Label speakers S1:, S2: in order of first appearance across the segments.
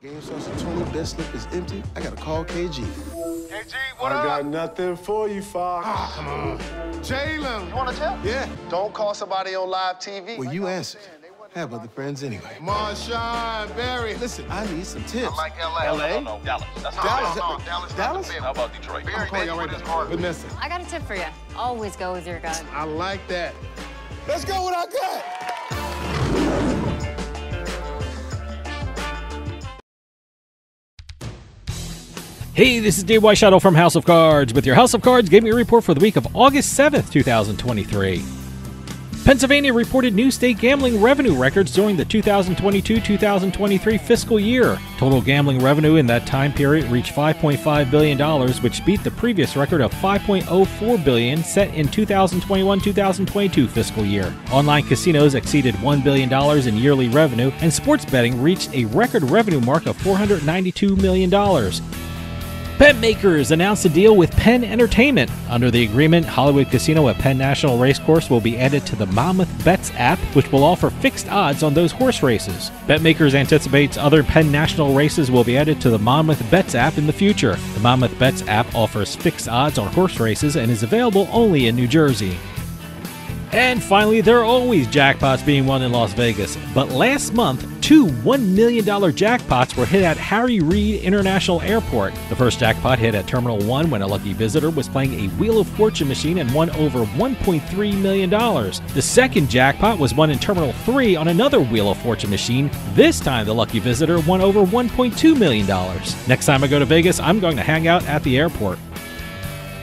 S1: Game starts and Tony best slip is empty. I gotta call KG.
S2: KG, what
S3: I
S2: up?
S3: got nothing for you, Fox.
S1: Ah, come on. Jalen.
S2: You wanna tell?
S1: Yeah.
S2: Don't call somebody on live TV.
S1: Well, you answered. Have other friends anyway.
S2: Marshawn Barry.
S1: Listen, I need some tips.
S2: I like LA.
S1: LA?
S2: No, no, no, Dallas. That's
S1: Dallas?
S2: No, no, Dallas.
S1: Dallas?
S2: How about Detroit? Barry,
S1: calling
S2: Barry,
S1: y'all right
S2: with his
S1: now. Vanessa.
S4: I got a tip for you. Always go with your gut.
S1: I like that. Let's go with our gut.
S5: Hey, this is Dave Whiteshadow from House of Cards with your House of Cards gaming report for the week of August 7th, 2023. Pennsylvania reported new state gambling revenue records during the 2022 2023 fiscal year. Total gambling revenue in that time period reached $5.5 billion, which beat the previous record of 5.04 billion set in 2021 2022 fiscal year. Online casinos exceeded $1 billion in yearly revenue, and sports betting reached a record revenue mark of $492 million. BetMakers announced a deal with Penn Entertainment. Under the agreement, Hollywood Casino at Penn National Racecourse will be added to the Monmouth Bets app, which will offer fixed odds on those horse races. BetMakers anticipates other Penn National races will be added to the Monmouth Bets app in the future. The Monmouth Bets app offers fixed odds on horse races and is available only in New Jersey. And finally, there are always jackpots being won in Las Vegas. But last month, two $1 million jackpots were hit at Harry Reid International Airport. The first jackpot hit at Terminal 1 when a lucky visitor was playing a Wheel of Fortune machine and won over $1.3 million. The second jackpot was won in Terminal 3 on another Wheel of Fortune machine. This time, the lucky visitor won over $1.2 million. Next time I go to Vegas, I'm going to hang out at the airport.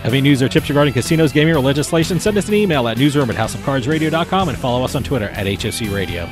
S5: Have any news or tips regarding casinos, gaming, or legislation? Send us an email at newsroom at houseofcardsradio.com and follow us on Twitter at HSC Radio.